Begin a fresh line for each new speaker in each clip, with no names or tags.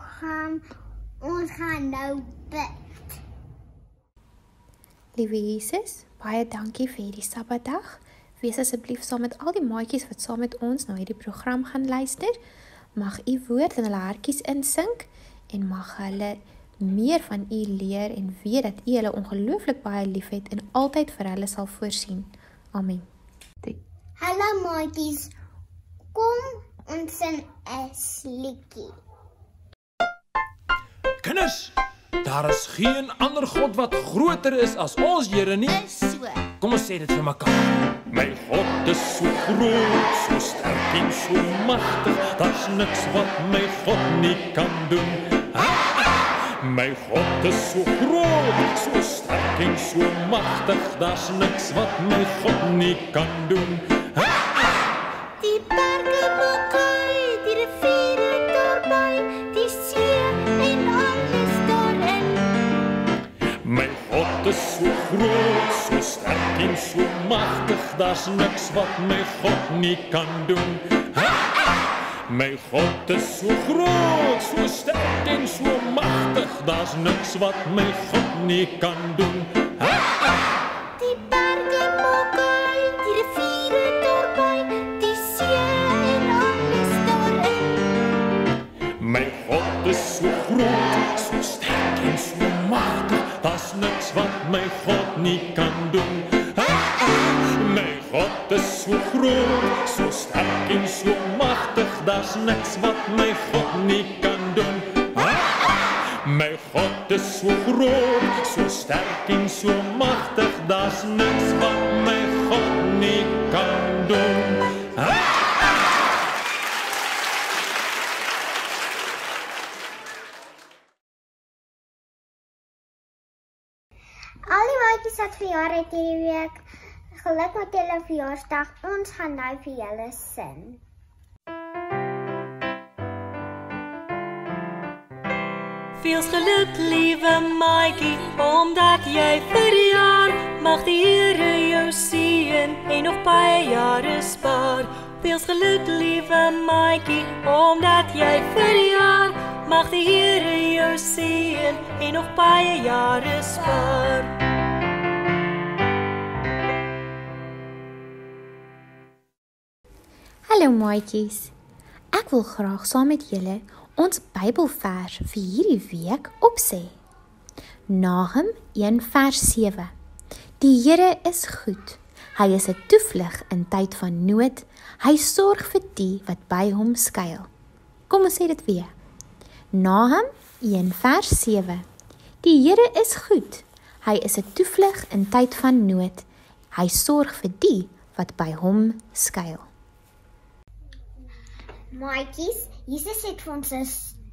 program. Ons gaan nou bid.
Liewe Jesus, baie dankie vir hierdie Sabbatdag. Wees asseblief saam met al die maatjies wat saam met ons na hierdie program gaan luister. Mag u woord in hulle hartjies insink en mag hulle meer van u leer en weet dat u hulle ongelooflik baie liefhet en altyd vir hulle sal voorsien. Amen.
Hallo maatjies. Kom ons sing 'n liedjie.
Kinders, daar is geen ander God wat groter is as ons Here nie.
Dis so.
Kom ons sê dit vir mekaar. My God is so groot, so sterk en so magtig. Daar's niks wat my God nie kan doen. Ah, my God is so groot, so sterk en so magtig. Daar's niks wat my God nie kan doen.
En
so magtig. Daar's niks wat my God nie kan doen. My God is so groot, so sterk en so magtig. Daar's niks wat my God nie kan doen.
Die berge bokai, die riviere daarby, die see en alles daarin.
My God is so groot, so sterk en so magtig. Daar's niks wat my God nie kan Daar's niks wat my God nie kan doen. My God is so groot, so sterk en so magtig. Daar's niks wat my God nie kan doen.
Al die maatjies wat verjaar het hierdie week, geluk met julle verjaarsdag. Ons gaan nou vir julle sing.
Veel geluk, liewe maatjie, omdat jy verjaar. Mag die Here jou seën en nog baie jare spaar. Veel geluk, liewe maatjie, omdat jy verjaar. Mag die Here jou seën en nog baie jare spaar.
Hallo maatjies. Ek wil graag saam met julle ons Bybelvers vir hierdie week opsê. Nahum 1 vers 7. Die Here is goed. Hy is 'n toevlug in tyd van nood. Hy sorg vir die wat by hom skuil. Kom ons sê dit weer. Nahum 1 vers 7. Die Here is goed. Hy is 'n toevlug in tyd van nood. Hy sorg vir die wat by hom skuil.
Maatjies, Jesus het vir ons 'n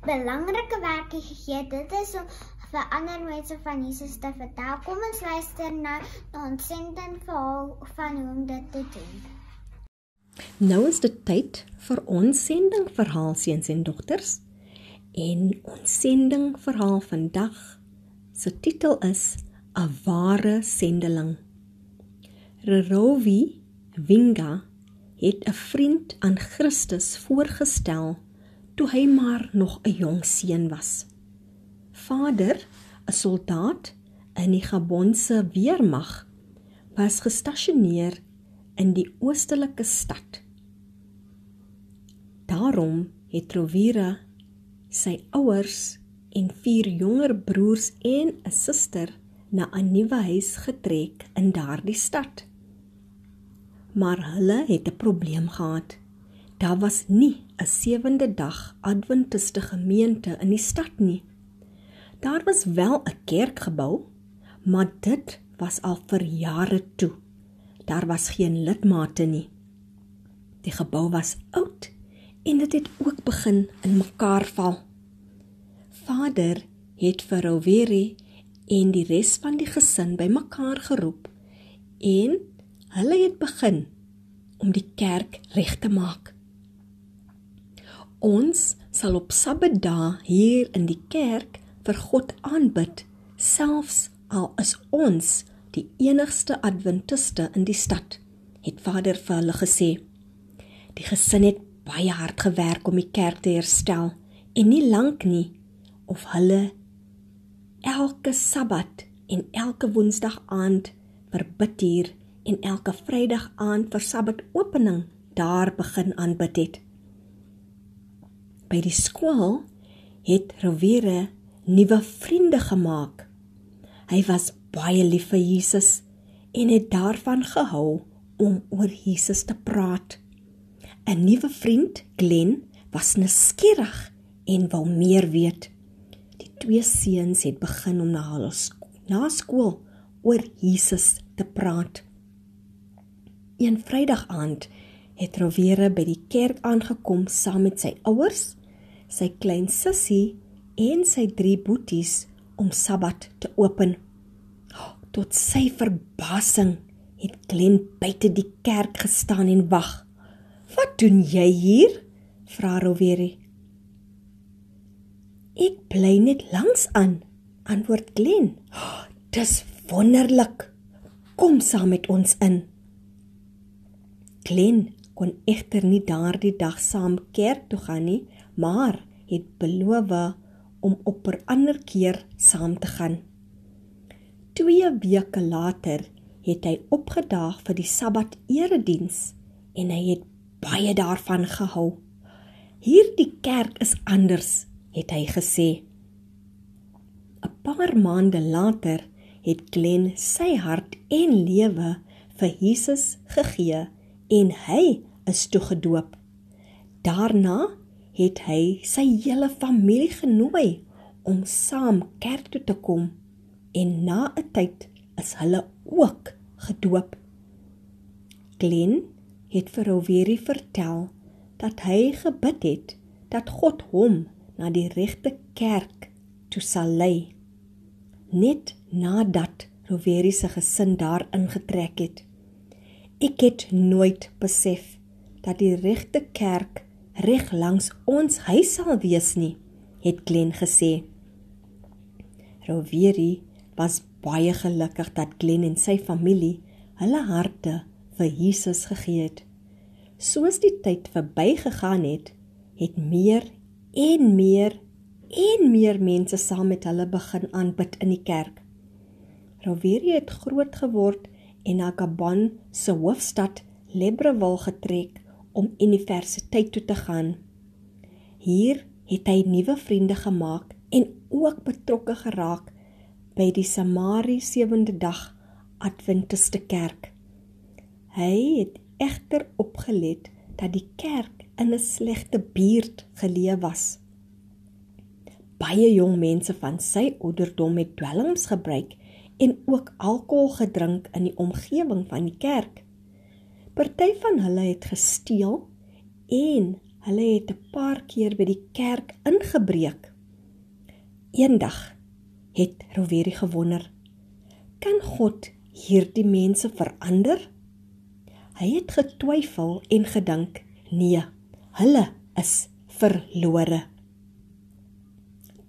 belangrike werkie gegee. Dit is om vir ander mense van Jesus te vertel. Kom ons luister nou na ons sendingverhaal van hoe om dit te doen.
Nou is dit tyd vir ons sendingverhaal seuns en dogters. En ons sendingverhaal vandag se titel is 'n ware sendeling. Rerowi Winga het 'n vriend aan Christus voorgestel toe hy maar nog 'n jong seun was. Vader, 'n soldaat in die Gabonse weermag, was gestasioneer in die oostelike stad. Daarom het Rovira sy ouers en vier jonger broers en 'n suster na 'n nuwe huis getrek in daardie stad. Maar hulle het 'n probleem gehad. Daar was nie 'n sewende dag Adventiste gemeente in die stad nie. Daar was wel 'n kerk gebou, maar dit was al vir jare toe. Daar was geen lidmate nie. Die gebou was oud en dit het ook begin in mekaar val. Vader het vir Roveri en die res van die gesin bymekaar geroep en hulle het begin om die kerk reg te maak. Ons sal op Sabbatdae hier in die kerk vir God aanbid, selfs al is ons die enigste adventiste in die stad, het Vader vir hulle gesê. Die gesin het baie hard gewerk om die kerk te herstel en nie lank nie of hulle elke Sabbat en elke Woensdag aand vir bidtuur en elke Vrydag aand vir Sabbat opening daar begin aanbid het. By die skool het Rovere nuwe vriende gemaak. Hy was baie lief vir Jesus en het daarvan gehou om oor Jesus te praat. 'n Nuwe vriend, Glen, was nuuskierig en wou meer weet. Die twee seuns het begin om na hulle na skool oor Jesus te praat. Een Vrydag aand het Rovere by die kerk aangekom saam met sy ouers, sy klein sussie en sy drie boeties om Sabbat te open. Tot sy verbasing het Glen buite die kerk gestaan en wag. "Wat doen jy hier?" vra Rovere. "Ek bly net langs aan," antwoord Glen. "Dis wonderlik. Kom saam met ons in." Glen kon egter nie daardie dag saam kerk toe gaan nie, maar het beloof om op 'n ander keer saam te gaan. 2 weke later het hy opgedaag vir die Sabbat erediens en hy het baie daarvan gehou. Hierdie kerk is anders, het hy gesê. 'n Paar maande later het Glen sy hart en lewe vir Jesus gegee en hy is toegedoop. Daarna het hy sy hele familie genooi om saam kerk toe te kom en na 'n tyd is hulle ook gedoop. Glen het vir Roveri vertel dat hy gebid het dat God hom na die regte kerk toe sal lei. Net nadat Roveri se gesin daar ingetrek het. Ek het nooit besef dat die regte kerk reg langs ons huis sal wees nie, het Glen gesê. Roveri was baie gelukkig dat Glen en sy familie hulle harte vir Jesus gegee het. Soos die tyd verbygegaan het, het meer en meer en meer mense saam met hulle begin aanbid in die kerk. Roveri het groot geword en na Gabon se hoofstad Libreville getrek om universiteit toe te gaan. Hier het hy nuwe vriende gemaak en ook betrokke geraak by die Samari sewende dag Adventiste kerk. Hy het egter opgelet dat die kerk in 'n slegte buurt geleë was. Baie jong mense van sy ouderdom het dwelms gebruik en ook alkohol gedrink in die omgewing van die kerk. Party van hulle het gesteel en hulle het 'n paar keer by die kerk ingebreek. Eendag het Roveri gewonder: Kan God hierdie mense verander? Hy het getwyfel en gedink: Nee, hulle is verlore.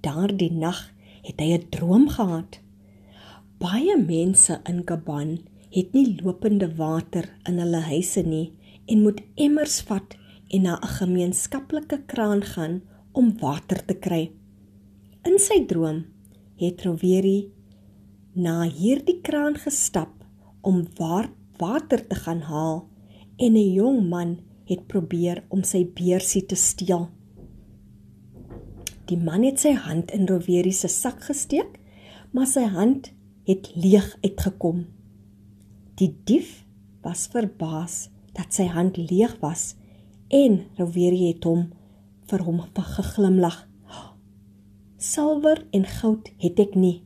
Daardie nag het hy 'n droom gehad. Baie mense in Gabon het nie lopende water in hulle huise nie en moet emmers vat en na 'n gemeenskaplike kraan gaan om water te kry. In sy droom het Roveri na hierdie kraan gestap om water te gaan haal en 'n jong man het probeer om sy beursie te steel. Die man het sy hand in Roveri se sak gesteek, maar sy hand het leeg uitgekom. Die dief was verbaas dat sy hand leeg was en Roveri het hom vir hom geglimlag. Silwer en goud het ek nie,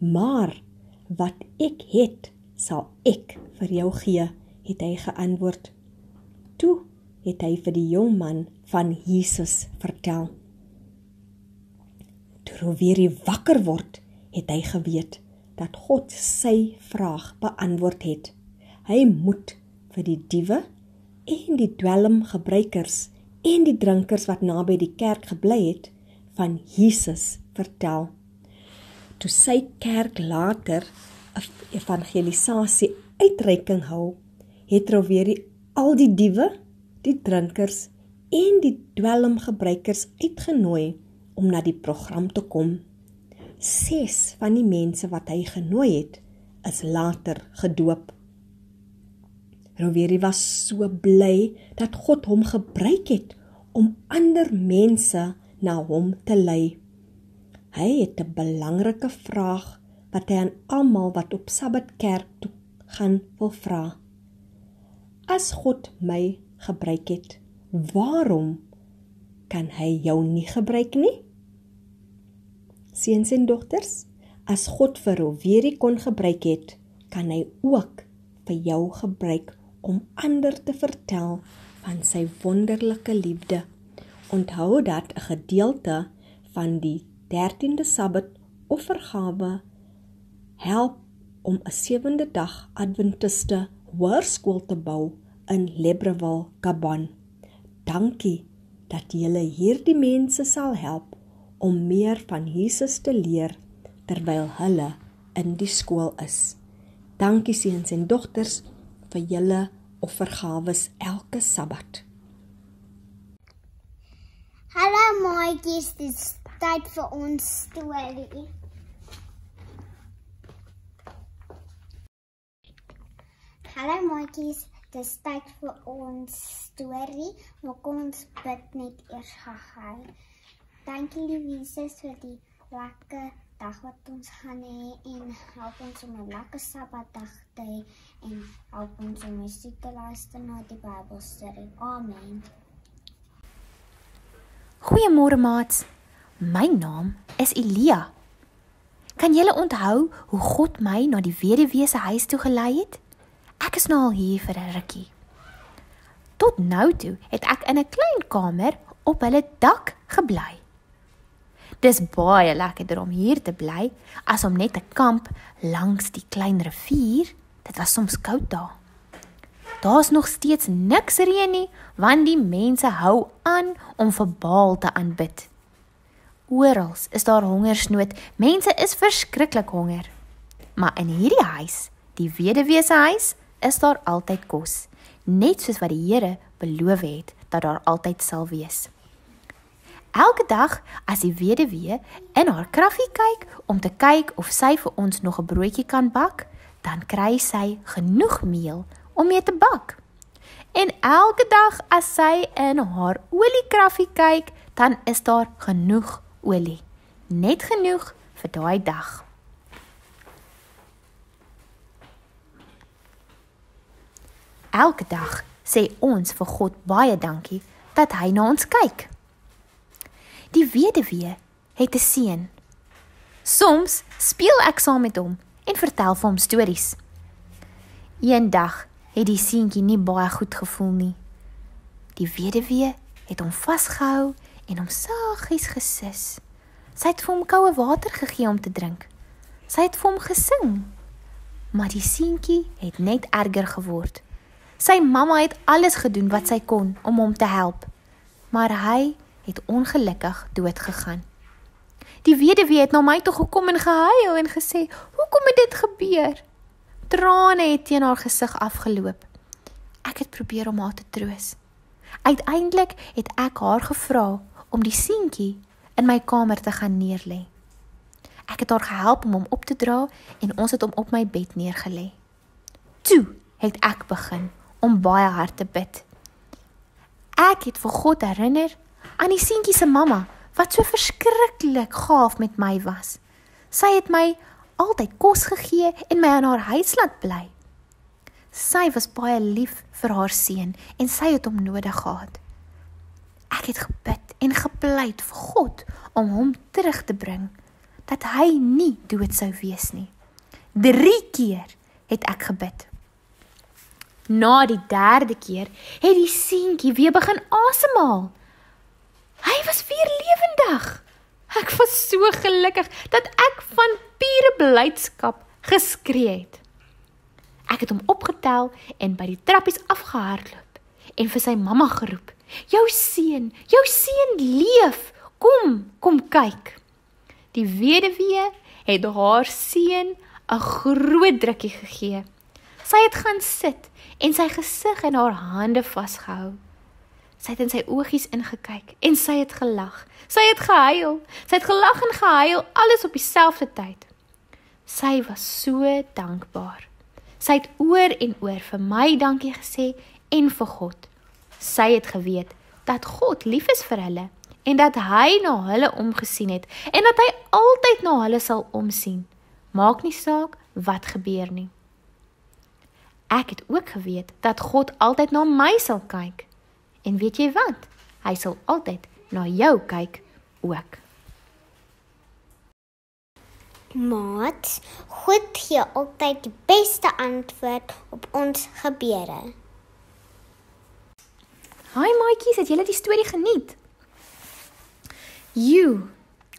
maar wat ek het, sal ek vir jou gee, het hy geantwoord. Toe het hy vir die jong man van Jesus vertel. Toe Roveri wakker word, het hy geweet dat God sy vraag beantwoord het. Hy moet vir die diewe en die dwelmgebruikers en die drinkers wat naby die kerk gebly het van Jesus vertel. Toe sy kerk later 'n evangelisasie uitreiking hou, het Roveri al die diewe, die drinkers en die dwelmgebruikers uitgenooi om na die program te kom. Ses van die mense wat hy genooi het, is later gedoop. Roveri was so bly dat God hom gebruik het om ander mense na hom te lei. Hy het 'n belangrike vraag wat hy aan almal wat op Sabbat kerk toe gaan wil vra. As God my gebruik het, waarom kan hy jou nie gebruik nie? Seuns en dogters, as God vir Roveri kon gebruik het, kan hy ook vir jou gebruik om ander te vertel van sy wonderlike liefde. Onthou dat 'n gedeelte van die 13de Sabbat offergawe help om 'n sewende dag Adventiste hoërskool te bou in Libreville, Gabon. Dankie dat julle hierdie mense sal help om meer van Jesus te leer terwyl hulle in die skool is. Dankie seuns en dogters vir julle offergawes elke Sabbat.
Hallo maatjies, dit is tyd vir ons storie. Hallo maatjies, dit is tyd vir ons storie. Maar kom ons bid net eers gou. Dankie lieve Jesus vir die lekker dag wat ons gaan hê en help ons om 'n lekker Sabbatdag te hê en help ons om musiek te luister na die Bybelstorie. Amen.
Goeiemôre maats. My naam is Elia. Kan julle onthou hoe God my na die weduwee se huis toe gelei het? Ek is nou al hier vir 'n rukkie. Tot nou toe het ek in 'n klein kamer op hulle dak gebly. Dis baie lekkerder om hier te bly as om net te kamp langs die klein rivier. Dit was soms koud daar. Daar's nog steeds niks reën nie, want die mense hou aan om vir Baal te aanbid. Oral is daar hongersnood. Mense is verskriklik honger. Maar in hierdie huis, die weduwee se huis, is daar altyd kos, net soos wat die Here beloof het dat daar altyd sal wees. Elke dag as die weduwee in haar kraffie kyk om te kyk of sy vir ons nog 'n broodjie kan bak, dan kry sy genoeg meel om mee te bak. En elke dag as sy in haar oliekraffie kyk, dan is daar genoeg olie. Net genoeg vir daai dag. Elke dag sê ons vir God baie dankie dat hy na ons kyk. Die weduwee het 'n seun. Soms speel ek saam met hom en vertel vir hom stories. Eendag het die seentjie nie baie goed gevoel nie. Die weduwee het hom vasgehou en hom saggies gesus. Sy het vir hom koue water gegee om te drink. Sy het vir hom gesing. Maar die seentjie het net erger geword. Sy mamma het alles gedoen wat sy kon om hom te help, maar hy het ongelukkig dood gegaan. Die weduwee het na my toe gekom en gehuil en gesê, "Hoekom het dit gebeur?" Trane het teen haar gesig afgeloop. Ek het probeer om haar te troos. Uiteindelik het ek haar gevra om die seentjie in my kamer te gaan neerlê. Ek het haar gehelp om hom op te dra en ons het hom op my bed neergelê. Toe het ek begin om baie hard te bid. Ek het vir God herinner aan die seentjie se mamma wat so verskriklik gaaf met my was. Sy het my altyd kos gegee en my aan haar huis laat bly. Sy was baie lief vir haar seun en sy het hom nodig gehad. Ek het gebid en gepleit vir God om hom terug te bring dat hy nie dood sou wees nie. 3 keer het ek gebid. Na die derde keer het die seentjie weer begin asemhaal. Hy was weer lewendig. Ek was so gelukkig dat ek van pure blydskap geskree het. Ek het hom opgetel en by die trappies afgehardloop en vir sy mamma geroep: "Jou seun, jou seun leef. Kom, kom kyk." Die weduwee het haar seun 'n groot drukkie gegee. Sy het gaan sit en sy gesig in haar hande vasgehou. Sy het in sy oogies ingekyk en sy het gelag. Sy het gehuil. Sy het gelag en gehuil alles op dieselfde tyd. Sy was so dankbaar. Sy het oor en oor vir my dankie gesê en vir God. Sy het geweet dat God lief is vir hulle en dat hy na hulle omgesien het en dat hy altyd na hulle sal omsien. Maak nie saak wat gebeur nie. Ek het ook geweet dat God altyd na my sal kyk. En weet jy wat? Hy sal altyd na jou kyk ook.
Maat, God gee altyd die beste antwoord op ons gebeure.
Haai maatjies, het julle die storie geniet? You,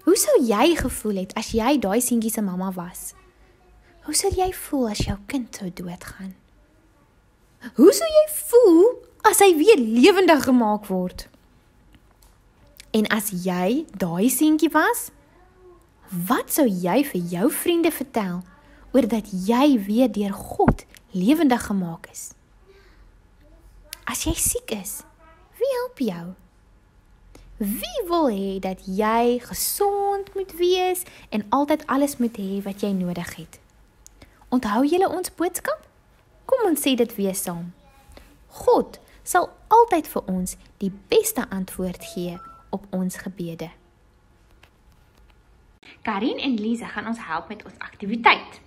hoe sou jy gevoel het as jy daai seentjie se mamma was? Hoe sou jy voel as jou kind sou doodgaan? Hoe sou jy voel as hy weer lewendig gemaak word? En as jy daai seentjie was, wat sou jy vir jou vriende vertel oor dat jy weer deur God lewendig gemaak is? As jy siek is, wie help jou? Wie wil hê dat jy gesond moet wees en altyd alles moet hê wat jy nodig het? Onthou julle ons boodskap? Kom ons sê dit weer saam. God sal altyd vir ons die beste antwoord gee op ons gebede. Karin en Lisa gaan ons help met ons aktiwiteit.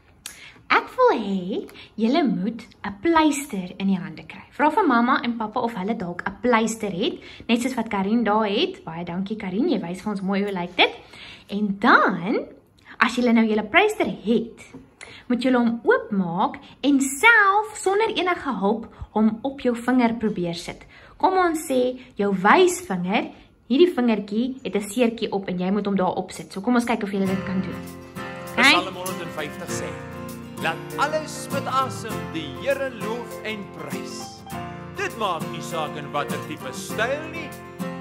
Ek wil hê julle moet 'n pleister in die hande kry. Vra vir mamma en pappa of hulle dalk 'n pleister het, net soos wat Karin daar het. Baie dankie Karin, jy wys vir ons mooi hoe lyk dit. En dan, as julle nou julle pleister het, moet julle hom oopmaak en self sonder enige hulp hom op jou vinger probeer sit. Kom ons sê jou wysvinger, hierdie vingertjie het 'n seertjie op en jy moet hom daar opsit. So kom ons kyk of jy dit kan doen.
Psalm 150 sê: Laat alles met asem die Here loof en prys. Dit maak nie saak in watter tipe styl nie.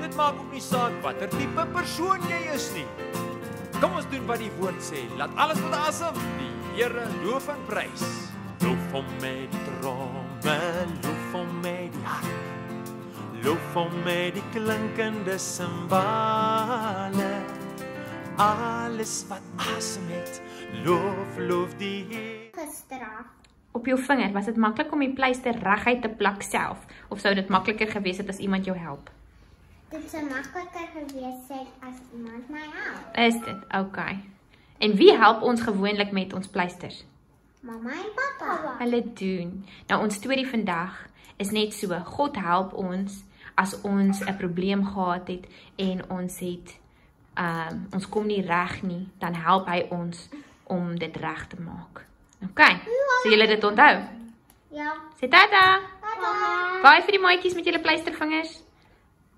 Dit maak ook nie saak watter tipe persoon jy is nie. Kom ons doen wat die woord sê. Laat alles met asem die Here loof en prys. Loof hom met die tromme, loof hom met die harp. Loof hom met die klinkende simbale. Alles wat asem het, loof loof die Here.
Gestraf.
Op jou vinger, was dit maklik om die pleister reguit te plak self of sou dit makliker gewees het as iemand jou help?
Dit sou makliker gewees het as iemand my help.
Is dit? Okay. En wie help ons gewoonlik met ons pleisters?
Mamma en pappa.
Hulle doen. Nou ons storie vandag is net so. God help ons as ons 'n probleem gehad het en ons het ehm um, ons kom nie reg nie, dan help hy ons om dit reg te maak. OK. So julle dit onthou.
Ja.
Sê tata.
Bye.
Bye vir die maatjies met julle pleistervingers.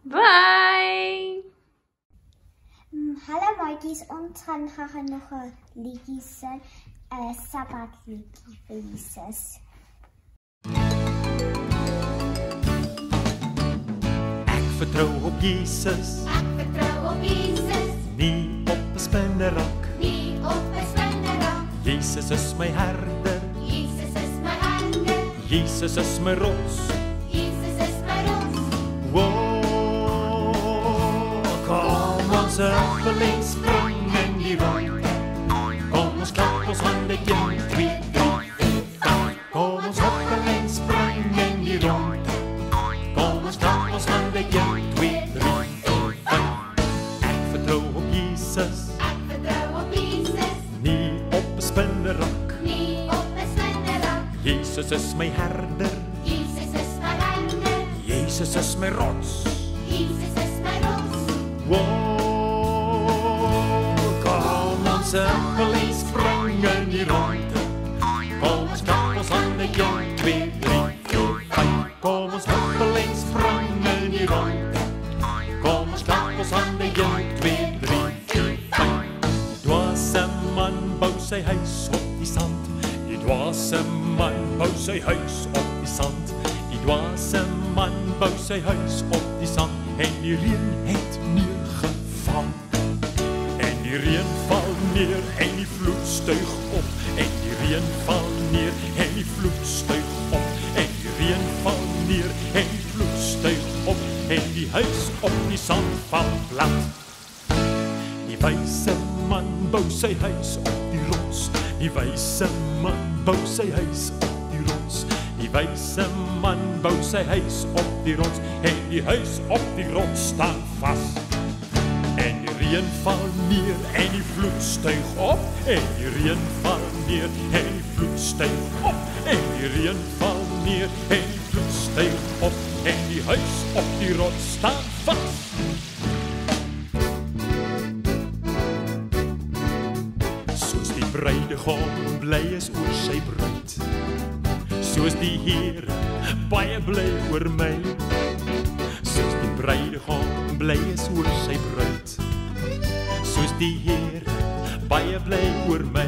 Bye.
Mm, Hallo maatjies, ons gaan gaan nog 'n liedjie sing, 'n Sabbatliedjie vir Jesus.
Ek vertrou op Jesus,
Ek vertrou op Jesus,
nie op 'n spinnerak.
nie op 'n spinnerak.
Jesus is my herder,
Jesus is my herder,
Jesus is my rots. Ons huppel en spring in die rond. Kom ons klap ons hande 1 2 3 4 5. Kom ons huppel en spring in die rond. Kom ons klap ons hande 1 2 3 4 5. Ek vertrou op Jesus,
Ek vertrou op Jesus,
nie op 'n spinnerak.
nie op 'n spinnerak.
Jesus is my herder,
Jesus is my herder,
Jesus is my rots. Kom ons huppel en spring in die rondte. Kom ons klap ons hande 1, 2, 3, 4, 5. Kom ons huppel en spring in die rondte. Kom ons klap ons hande 1, 2, 3, 4, 5. Die dwaase man bou sy huis op die sand. Die dwaase man bou sy huis op die sand. Die dwaase man bou sy huis op sy huis op die rots. Die wyse man bou sy huis op die rots en die huis op die rots staan vas. En die reën val neer en die vloed styg op en die reën val neer en die vloed styg op en die reën val neer en die vloed styg op en die huis op die rots staan vas. Soos die bruidegom bly is oor sy bruid. Soos die Heer baie bly oor my. Soos die bruidegom bly is oor sy bruid. Soos die Heer baie bly oor my.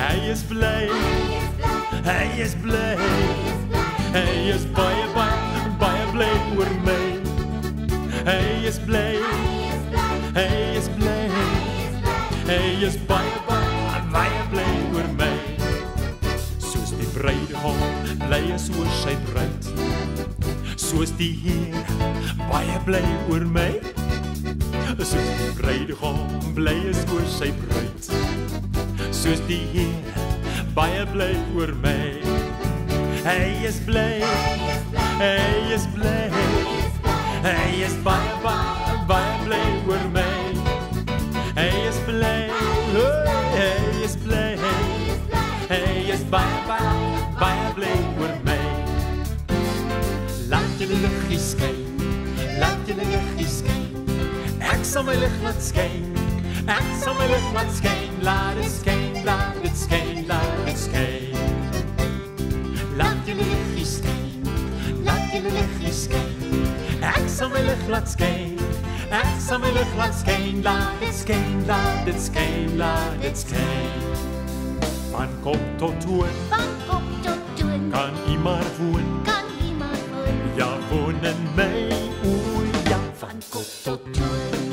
Hy is bly. Hy is bly. Hy is baie baie baie bly oor my. Hy is bly. Hy is bly. Hy is baie baie bly is oor sy bruid. Soos die Heer baie bly oor my. Soos die bruidegom bly is oor sy bruid. Soos die Heer baie bly oor my. Hy is bly. Hy is bly. Hy is baie baie baie bly skyn. Laat julle liggie skyn. Ek sal my lig laat skyn. Ek sal my lig laat skyn. Laat dit skyn, laat dit skyn, laat dit skyn. Laat julle liggie skyn. Laat julle liggie skyn. Ek sal my lig laat skyn. Ek sal my lig laat skyn. Laat dit skyn, laat dit skyn, laat dit skyn. Van kop tot toon
Van kop tot toon
kan iemand woon. In my. O ja, van kop tot toon.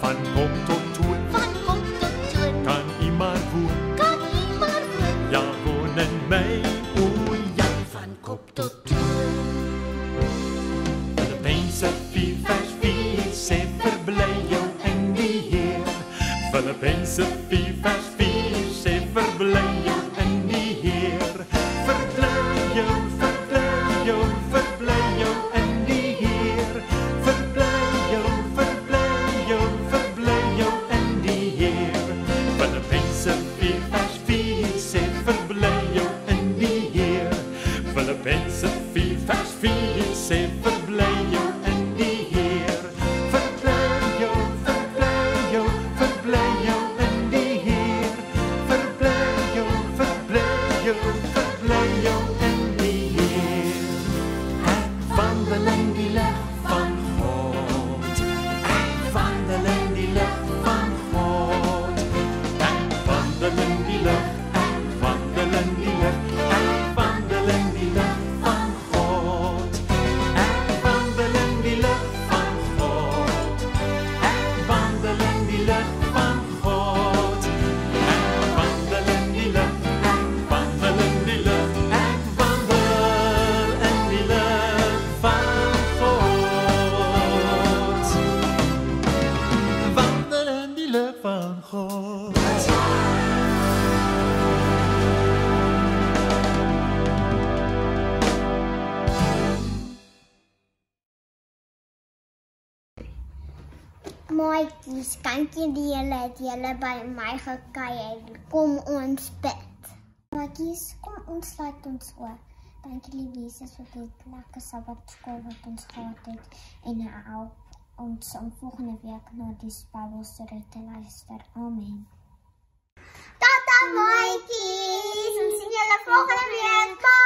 Van kop tot toon
Van kop tot toon
kan iemand woon.
kan iemand woon.
Ja, woon in my. O ja, van kop tot toon. Filippense 4 vers 4 sê verbly jou in die Heer. Filippense 4 vers 4
maatjies, dankie dat julle het julle by my gekuier. Kom ons bid. Maatjies, kom ons sluit ons oë. Dankie liewe Jesus vir die lekker Sabbatskool wat ons gehad het en help ons om volgende week na die Bybelstudie te luister. Amen. Tata maatjies, ons sien julle volgende week. Bye.